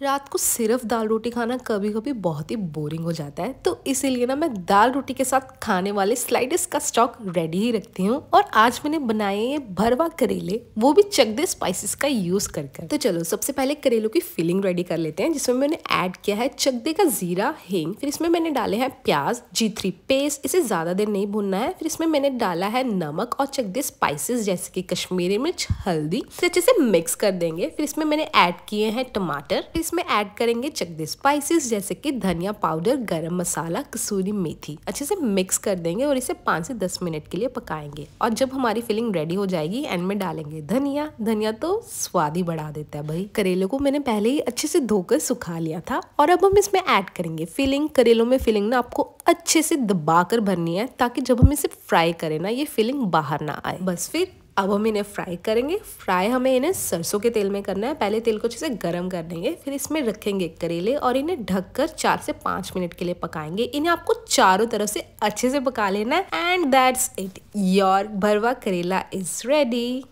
रात को सिर्फ़ दाल रोटी खाना कभी कभी बहुत ही बोरिंग हो जाता है तो इसीलिए ना मैं दाल रोटी के साथ खाने वाले स्लाइडर्स का स्टॉक रेडी ही रखती हूँ और आज मैंने बनाए ये भरवा करेले, वो भी चकदे स्पाइसेस का यूज़ कर कर। तो चलो, सबसे पहले करेलों की फिलिंग रेडी कर लेते हैं, जिसमें मैंने ऐड किया है चकदे का जीरा, हिंग, फिर इसमें मैंने डाले हैं प्याज जीथरी पेस्ट इसे ज़्यादा देर नहीं भूनना है, फिर इसमें मैंने डाला है नमक और चकदे स्पाइसेस जैसे की कश्मीरी मिर्च, हल्दी अच्छे से मिक्स कर देंगे, फिर इसमें मैंने ऐड किए हैं टमाटर इसमें ऐड करेंगे चकदे स्पाइसेस जैसे कि धनिया पाउडर गरम मसाला, कसूरी मेथी। अच्छे से मिक्स कर देंगे और इसे पाँच से दस मिनट के लिए पकाएँगे। और जब हमारी फिलिंग रेडी हो जाएगी एंड में डालेंगे धनिया। धनिया तो स्वाद ही बढ़ा देता है भाई। करेले को मैंने पहले ही अच्छे से धोकर सुखा लिया था। और अब हम इसमें ऐड करेंगे फिलिंग करेलों में फिलिंग ना आपको अच्छे से दबा भरनी है, ताकि जब हम इसे फ्राई करें ना, ये फिलिंग बाहर ना आए। बस फिर अब हम इन्हें फ्राई करेंगे। फ्राई हमें इन्हें सरसों के तेल में करना है। पहले तेल को अच्छे से गर्म कर देंगे फिर इसमें रखेंगे करेले और इन्हें ढककर चार से पाँच मिनट के लिए पकाएँगे। इन्हें आपको चारों तरफ़ से अच्छे से पका लेना है। एंड दैट्स इट योर भरवा करेला इज़ रेडी